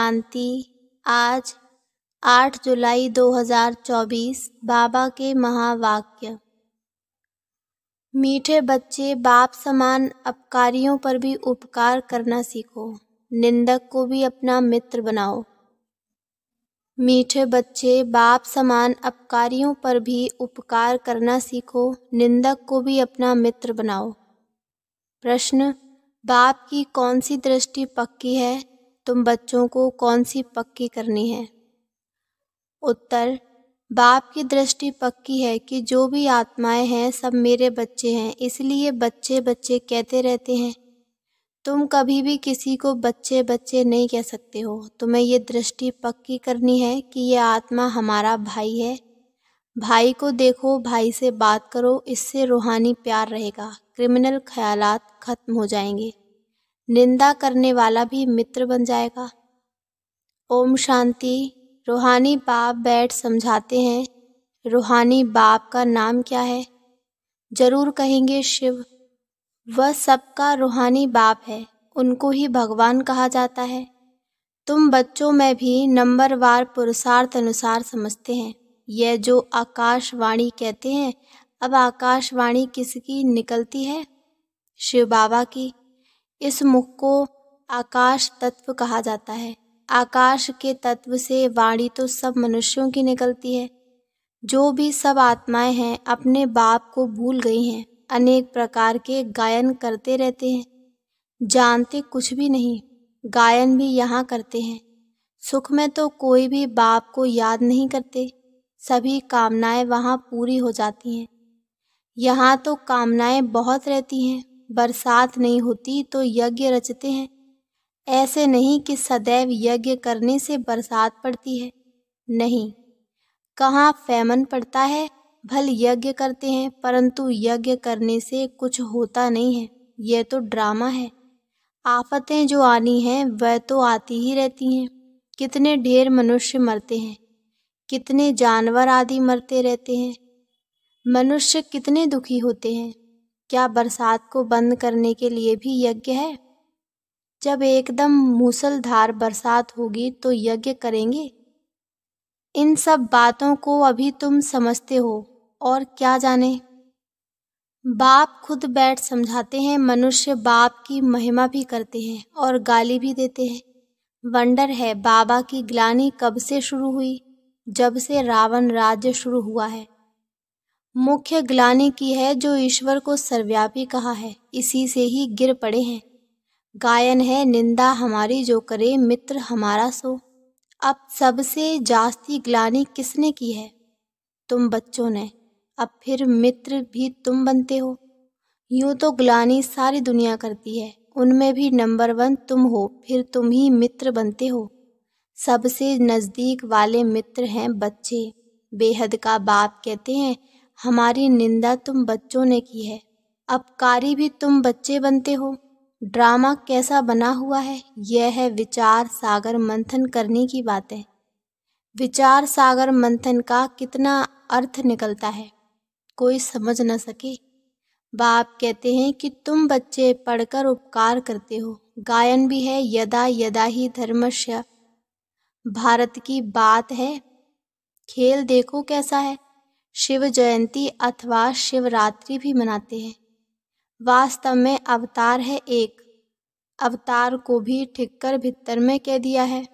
शांति आज 8 जुलाई 2024 बाबा के महावाक्य। मीठे बच्चे बाप समान अपकारियों पर भी उपकार करना सीखो। निंदक को भी अपना मित्र बनाओ। मीठे बच्चे बाप समान अपकारियों पर भी उपकार करना सीखो। निंदक को भी अपना मित्र बनाओ। प्रश्न, बाप की कौन सी दृष्टि पक्की है? तुम बच्चों को कौन सी पक्की करनी है? उत्तर, बाप की दृष्टि पक्की है कि जो भी आत्माएँ हैं सब मेरे बच्चे हैं, इसलिए बच्चे बच्चे कहते रहते हैं। तुम कभी भी किसी को बच्चे बच्चे नहीं कह सकते हो। तुम्हें ये दृष्टि पक्की करनी है कि ये आत्मा हमारा भाई है। भाई को देखो, भाई से बात करो, इससे रूहानी प्यार रहेगा। क्रिमिनल ख्यालात खत्म हो जाएँगे। निंदा करने वाला भी मित्र बन जाएगा। ओम शांति। रूहानी बाप बैठ समझाते हैं, रूहानी बाप का नाम क्या है? ज़रूर कहेंगे शिव। वह सबका रूहानी बाप है, उनको ही भगवान कहा जाता है। तुम बच्चों में भी नंबरवार पुरुषार्थ अनुसार समझते हैं। यह जो आकाशवाणी कहते हैं, अब आकाशवाणी किसकी निकलती है? शिव बाबा की। इस मुख को आकाश तत्व कहा जाता है। आकाश के तत्व से वाणी तो सब मनुष्यों की निकलती है। जो भी सब आत्माएँ हैं, अपने बाप को भूल गई हैं। अनेक प्रकार के गायन करते रहते हैं। जानते कुछ भी नहीं, गायन भी यहाँ करते हैं। सुख में तो कोई भी बाप को याद नहीं करते। सभी कामनाएँ वहाँ पूरी हो जाती हैं। यहाँ तो कामनाएँ बहुत रहती हैं। बरसात नहीं होती तो यज्ञ रचते हैं। ऐसे नहीं कि सदैव यज्ञ करने से बरसात पड़ती है। नहीं, कहाँ फैमन पड़ता है, भल यज्ञ करते हैं, परंतु यज्ञ करने से कुछ होता नहीं है, यह तो ड्रामा है। आफतें जो आनी हैं, वह तो आती ही रहती हैं। कितने ढेर मनुष्य मरते हैं, कितने जानवर आदि मरते रहते हैं। मनुष्य कितने दुखी होते हैं। क्या बरसात को बंद करने के लिए भी यज्ञ है? जब एकदम मूसलधार बरसात होगी तो यज्ञ करेंगे। इन सब बातों को अभी तुम समझते हो, और क्या जाने? बाप खुद बैठ समझाते हैं, मनुष्य बाप की महिमा भी करते हैं और गाली भी देते हैं। वंडर है बाबा की ग्लानी कब से शुरू हुई? जब से रावण राज्य शुरू हुआ है। मुख्य ग्लानी की है जो ईश्वर को सर्वव्यापी कहा है। इसी से ही गिर पड़े हैं। गायन है, निंदा हमारी जो करे, मित्र हमारा सो। अब सबसे जास्ती ग्लानी किसने की है? तुम बच्चों ने। अब फिर मित्र भी तुम बनते हो। यूँ तो ग्लानी सारी दुनिया करती है। उनमें भी नंबर वन तुम हो, फिर तुम ही मित्र बनते हो। सबसे नज़दीक वाले मित्र हैं बच्चे। बेहद का बाप कहते हैं हमारी निंदा तुम बच्चों ने की है। अपकारी भी तुम बच्चे बनते हो। ड्रामा कैसा बना हुआ है, यह है विचार सागर मंथन करने की बातें। विचार सागर मंथन का कितना अर्थ निकलता है, कोई समझ न सके। बाप कहते हैं कि तुम बच्चे पढ़कर उपकार करते हो। गायन भी है, यदा यदा ही धर्मस्य। भारत की बात है, खेल देखो कैसा है। शिव जयंती अथवा शिवरात्रि भी मनाते हैं। वास्तव में अवतार है एक। अवतार को भी ठिक्कर भित्तर में कह दिया है।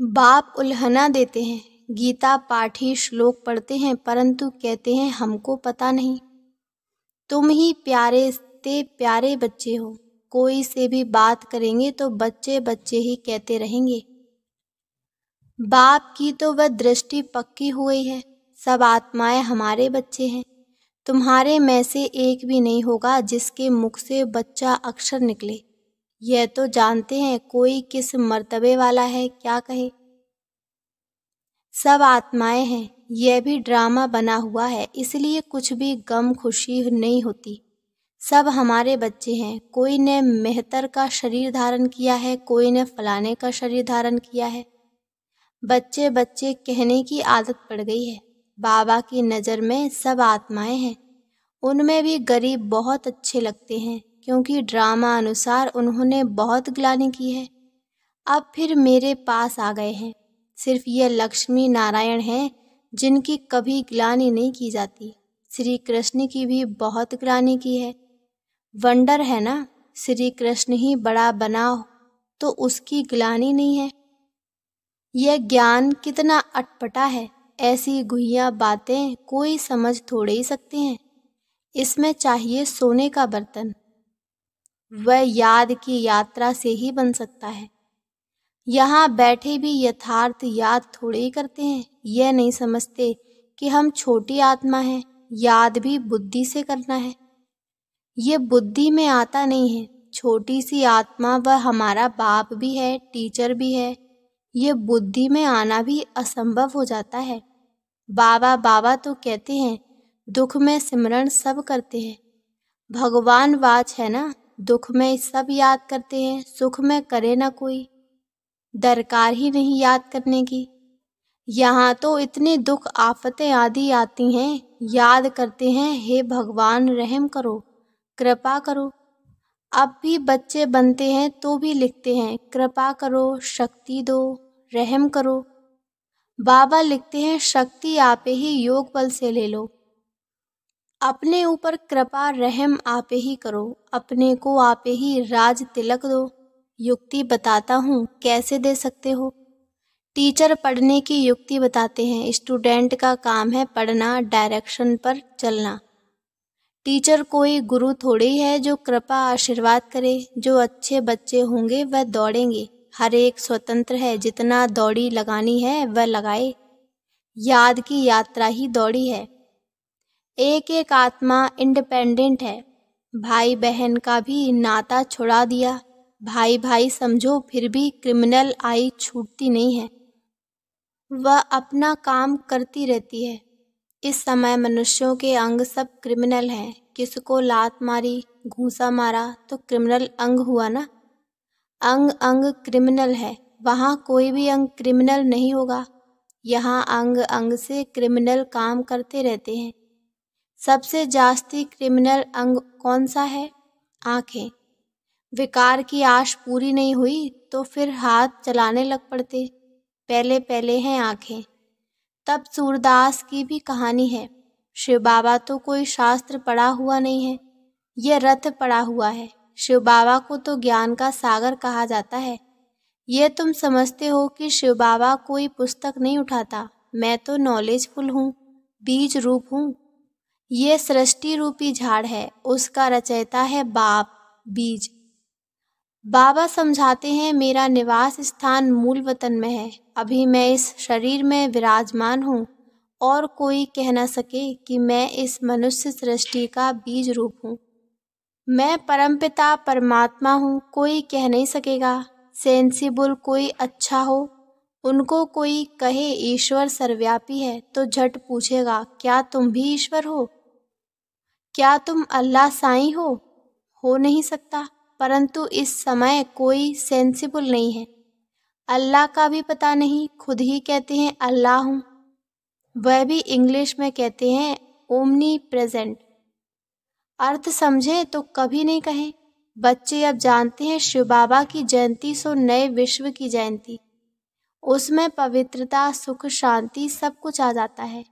बाप उल्हना देते हैं। गीता पाठी श्लोक पढ़ते हैं, परंतु कहते हैं, हमको पता नहीं। तुम ही प्यारे ते प्यारे बच्चे हो। कोई से भी बात करेंगे तो बच्चे बच्चे ही कहते रहेंगे। बाप की तो वह दृष्टि पक्की हुई है। सब आत्माएँ हमारे बच्चे हैं। तुम्हारे में से एक भी नहीं होगा जिसके मुख से बच्चा अक्षर निकले। यह तो जानते हैं कोई किस मर्तबे वाला है, क्या कहे? सब आत्माएँ हैं, यह भी ड्रामा बना हुआ है, इसलिए कुछ भी गम खुशी नहीं होती। सब हमारे बच्चे हैं, कोई ने मेहतर का शरीर धारण किया है, कोई ने फलाने का शरीर धारण किया है। बच्चे बच्चे कहने की आदत पड़ गई है। बाबा की नज़र में सब आत्माएँ हैं। उनमें भी गरीब बहुत अच्छे लगते हैं, क्योंकि ड्रामा अनुसार उन्होंने बहुत ग्लानी की है। अब फिर मेरे पास आ गए हैं। सिर्फ़ ये लक्ष्मी नारायण हैं, जिनकी कभी ग्लानी नहीं की जाती। श्री कृष्ण की भी बहुत ग्लानी की है। वंडर है ना, श्री कृष्ण ही बड़ा बनाओ तो उसकी ग्लानी नहीं है। यह ज्ञान कितना अटपटा है। ऐसी गुहिया बातें कोई समझ थोड़े ही सकते हैं। इसमें चाहिए सोने का बर्तन। वह याद की यात्रा से ही बन सकता है। यहाँ बैठे भी यथार्थ याद थोड़े ही करते हैं। यह नहीं समझते कि हम छोटी आत्मा हैं। याद भी बुद्धि से करना है। ये बुद्धि में आता नहीं है। छोटी सी आत्मा वह हमारा बाप भी है, टीचर भी है। ये बुद्धि में आना भी असंभव हो जाता है। बाबा बाबा तो कहते हैं, दुख में सिमरण सब करते हैं। भगवान वाच है ना, दुख में सब याद करते हैं, सुख में करे ना कोई। दरकार ही नहीं याद करने की। यहाँ तो इतने दुख, आफतें आदि आती हैं, याद करते हैं, हे भगवान, रहम करो, कृपा करो। अब भी बच्चे बनते हैं तो भी लिखते हैं, कृपा करो, शक्ति दो, रहम करो। बाबा लिखते हैं, शक्ति आपे ही, योग बल से ले लो। अपने ऊपर कृपा, रहम आपे ही करो। अपने को आपे ही राज तिलक दो। युक्ति बताता हूँ, कैसे दे सकते हो? टीचर पढ़ने की युक्ति बताते हैं, स्टूडेंट का काम है पढ़ना, डायरेक्शन पर चलना। टीचर कोई गुरु थोड़ी है जो कृपा आशीर्वाद करे। जो अच्छे बच्चे होंगे, वह दौड़ेंगे। हर एक स्वतंत्र है, जितना दौड़ी लगानी है, वह लगाए। याद की यात्रा ही दौड़ी है। एक एक आत्मा इंडिपेंडेंट है। भाई बहन का भी नाता छुड़ा दिया। भाई भाई समझो, फिर भी क्रिमिनल आई छूटती नहीं है। वह अपना काम करती रहती है। इस समय मनुष्यों के अंग सब क्रिमिनल हैं। किसको लात मारी, घूसा मारा तो क्रिमिनल अंग हुआ ना? अंग अंग क्रिमिनल है। वहाँ कोई भी अंग क्रिमिनल नहीं होगा। यहाँ अंग अंग से क्रिमिनल काम करते रहते हैं। सबसे जास्ती क्रिमिनल अंग कौन सा है? आँखें। विकार की आश पूरी नहीं हुई तो फिर हाथ चलाने लग पड़ते। पहले पहले हैं आँखें। तब सूरदास की भी कहानी है। शिव बाबा तो कोई शास्त्र पढ़ा हुआ नहीं है। यह रथ पड़ा हुआ है। शिव बाबा को तो ज्ञान का सागर कहा जाता है। यह तुम समझते हो कि शिव बाबा कोई पुस्तक नहीं उठाता। मैं तो नॉलेजफुल हूँ, बीज रूप हूँ। ये सृष्टि रूपी झाड़ है, उसका रचयिता है बाप, बीज। बाबा समझाते हैं, मेरा निवास स्थान मूल वतन में है। अभी मैं इस शरीर में विराजमान हूँ, और कोई कह न सके कि मैं इस मनुष्य सृष्टि का बीज रूप हूँ। मैं परमपिता परमात्मा हूँ, कोई कह नहीं सकेगा। सेंसिबल कोई अच्छा हो, उनको कोई कहे ईश्वर सर्वव्यापी है तो झट पूछेगा, क्या तुम भी ईश्वर हो? क्या तुम अल्लाह साईं हो? हो नहीं सकता, परंतु इस समय कोई सेंसिबल नहीं है। अल्लाह का भी पता नहीं, खुद ही कहते हैं, अल्लाह हूँ। वह भी इंग्लिश में कहते हैं, ओमनी प्रेजेंट। अर्थ समझें तो कभी नहीं कहें। बच्चे अब जानते हैं शिव बाबा की जयंती सो नए विश्व की जयंती। उसमें पवित्रता, सुख, शांति सब कुछ आ जाता है।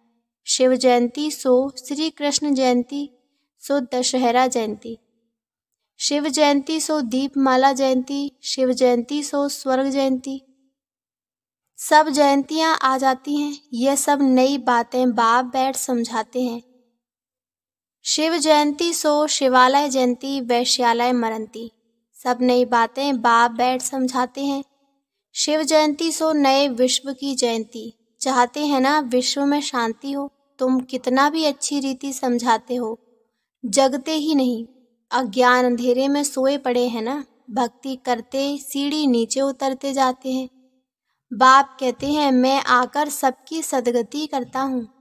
शिव जयंती सो श्री कृष्ण जयंती, सो दशहरा जयंती। शिव जयंती सो दीपमाला जयंती, शिव जयंती सो स्वर्ग जयंती। सब जयंतियाँ आ जाती हैं, ये सब नई बातें बाप बैठ समझाते हैं। शिव जयंती सो शिवालय जयंती, वैश्यालय मरंती। सब नई बातें बाप बैठ समझाते हैं। शिव जयंती सो नए विश्व की जयंती। चाहते हैं ना विश्व में शांति हो, तुम कितना भी अच्छी रीति समझाते हो। जगते ही नहीं, अज्ञान अंधेरे में सोए पड़े हैं ना। भक्ति करते सीढ़ी नीचे उतरते जाते हैं। बाप कहते हैं, मैं आकर सबकी सदगति करता हूँ।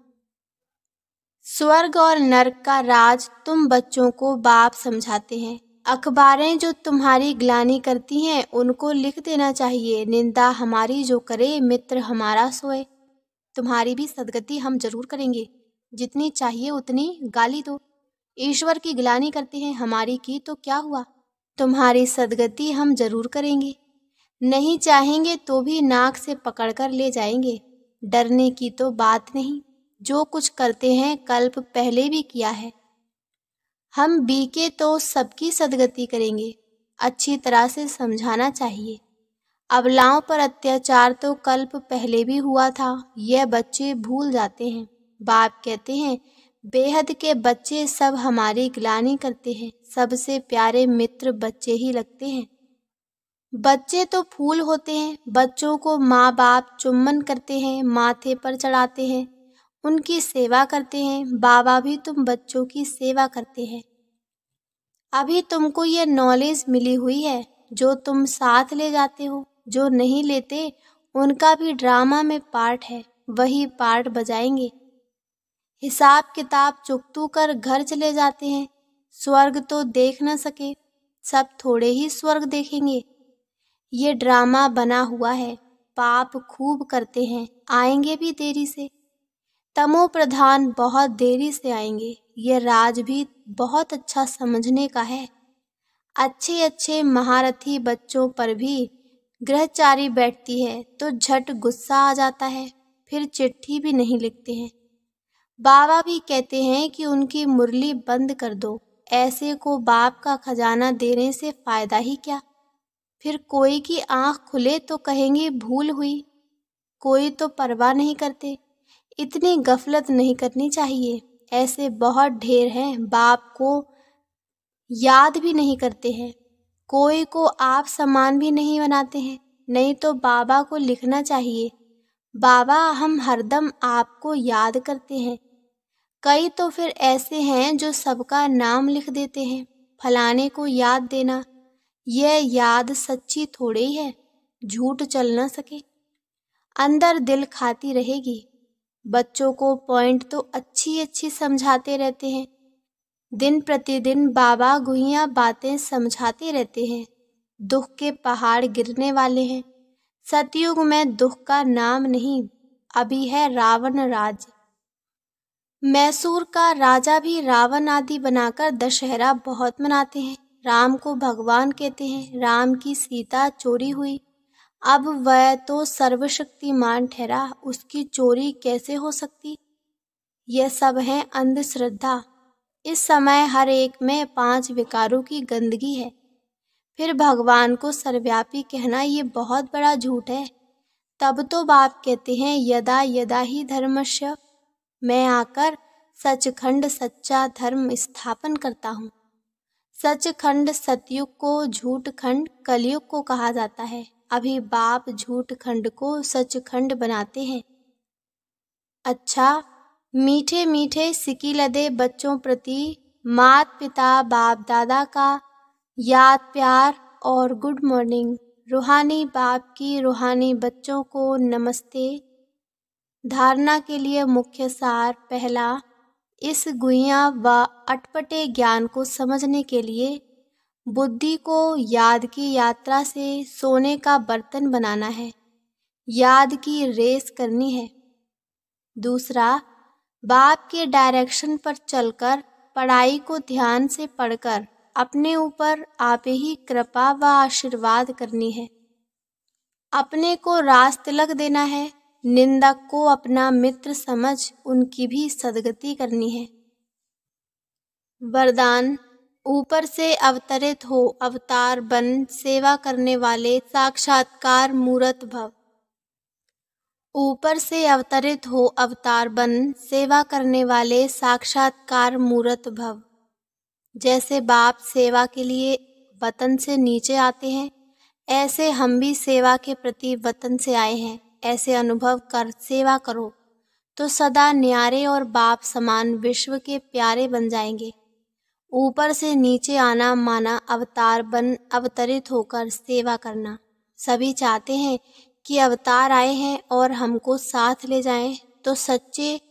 स्वर्ग और नरक का राज तुम बच्चों को बाप समझाते हैं। अखबारें जो तुम्हारी ग्लानी करती हैं, उनको लिख देना चाहिए। निंदा हमारी जो करे, मित्र हमारा सोए। तुम्हारी भी सदगति हम ज़रूर करेंगे। जितनी चाहिए उतनी गाली दो। ईश्वर की गिलानी करते हैं, हमारी की तो क्या हुआ? तुम्हारी सदगति हम ज़रूर करेंगे। नहीं चाहेंगे तो भी नाक से पकड़कर ले जाएँगे। डरने की तो बात नहीं। जो कुछ करते हैं, कल्प पहले भी किया है। हम बीके तो सबकी सदगति करेंगे, अच्छी तरह से समझाना चाहिए। अबलाओं पर अत्याचार तो कल्प पहले भी हुआ था, यह बच्चे भूल जाते हैं। बाप कहते हैं, बेहद के बच्चे सब हमारी ग्लानी करते हैं, सबसे प्यारे मित्र बच्चे ही लगते हैं। बच्चे तो फूल होते हैं, बच्चों को माँ बाप चुम्बन करते हैं, माथे पर चढ़ाते हैं। उनकी सेवा करते हैं, बाबा भी तुम बच्चों की सेवा करते हैं। अभी तुमको ये नॉलेज मिली हुई है, जो तुम साथ ले जाते हो, जो नहीं लेते, उनका भी ड्रामा में पार्ट है, वही पार्ट बजाएँगे। हिसाब किताब चुकतू कर घर चले जाते हैं, स्वर्ग तो देख न सके, सब थोड़े ही स्वर्ग देखेंगे। ये ड्रामा बना हुआ है, पाप खूब करते हैं, आएँगे भी देरी से। तमो प्रधान बहुत देरी से आएँगे। ये राज भी बहुत अच्छा समझने का है। अच्छे अच्छे महारथी बच्चों पर भी ग्रहचारी बैठती है तो झट गुस्सा आ जाता है, फिर चिट्ठी भी नहीं लिखते हैं। बाबा भी कहते हैं कि उनकी मुरली बंद कर दो। ऐसे को बाप का खजाना देने से फ़ायदा ही क्या? फिर कोई की आँख खुले तो कहेंगे भूल हुई। कोई तो परवाह नहीं करते। इतनी गफलत नहीं करनी चाहिए। ऐसे बहुत ढेर हैं, बाप को याद भी नहीं करते हैं। कोई को आप समान भी नहीं बनाते हैं, नहीं तो बाबा को लिखना चाहिए। बाबा, हम हरदम आपको याद करते हैं। कई तो फिर ऐसे हैं जो सबका नाम लिख देते हैं, फलाने को याद देना। यह याद सच्ची थोड़ी है, झूठ चल ना सके। अंदर दिल खाती रहेगी। बच्चों को पॉइंट तो अच्छी अच्छी समझाते रहते हैं। दिन प्रतिदिन बाबा गुहिया बातें समझाते रहते हैं। दुख के पहाड़ गिरने वाले हैं। सतयुग में दुख का नाम नहीं, अभी है रावण राज। मैसूर का राजा भी रावण आदि बनाकर दशहरा बहुत मनाते हैं। राम को भगवान कहते हैं। राम की सीता चोरी हुई। अब वह तो सर्वशक्तिमान ठहरा, उसकी चोरी कैसे हो सकती? यह सब है अंधश्रद्धा। इस समय हर एक में पाँच विकारों की गंदगी है। फिर भगवान को सर्वव्यापी कहना ये बहुत बड़ा झूठ है। तब तो बाप कहते हैं, यदा यदा ही धर्मस्य मैं आकर सचखंड सच्चा धर्म स्थापन करता हूँ। सचखंड सतयुग को झूठ खंड कलयुग को कहा जाता है। अभी बाप झूठ खंड को सच खंड बनाते हैं। अच्छा मीठे मीठे सिकी लदे बच्चों प्रति मात पिता बाप दादा का याद प्यार और गुड मॉर्निंग। रूहानी बाप की रूहानी बच्चों को नमस्ते। धारणा के लिए मुख्य सार पहला, इस गुइया व अटपटे ज्ञान को समझने के लिए बुद्धि को याद की यात्रा से सोने का बर्तन बनाना है। याद की रेस करनी है। दूसरा, बाप के डायरेक्शन पर चलकर, पढ़ाई को ध्यान से पढ़कर, अपने ऊपर आप ही कृपा व आशीर्वाद करनी है। अपने को रास तिलक देना है, निंदक को अपना मित्र समझ उनकी भी सदगति करनी है। वरदान ऊपर से अवतरित हो, अवतार बन, सेवा करने वाले, साक्षात्कार मूर्त भव। ऊपर से अवतरित हो, अवतार बन, सेवा करने वाले, साक्षात्कार मूर्त भव। जैसे बाप सेवा के लिए वतन से नीचे आते हैं, ऐसे हम भी सेवा के प्रति वतन से आए हैं। ऐसे अनुभव कर, सेवा करो तो सदा न्यारे और बाप समान विश्व के प्यारे बन जाएँगे। ऊपर से नीचे आना माना अवतार बन अवतरित होकर सेवा करना। सभी चाहते हैं कि अवतार आए हैं और हमको साथ ले जाएँ तो सच्चे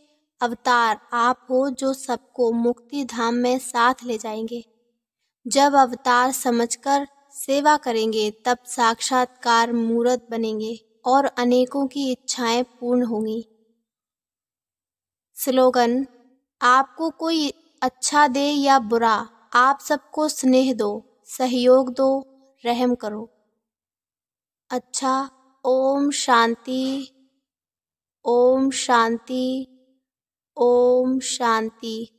अवतार आप हो जो सबको मुक्ति धाम में साथ ले जाएँगे। जब अवतार समझकर सेवा करेंगे, तब साक्षात्कार मूर्त बनेंगे और अनेकों की इच्छाएँ पूर्ण होंगी। स्लोगन, आपको कोई अच्छा दे या बुरा, आप सबको स्नेह दो, सहयोग दो, रहम करो। अच्छा ओम शांति ओम शांति ओम शांति।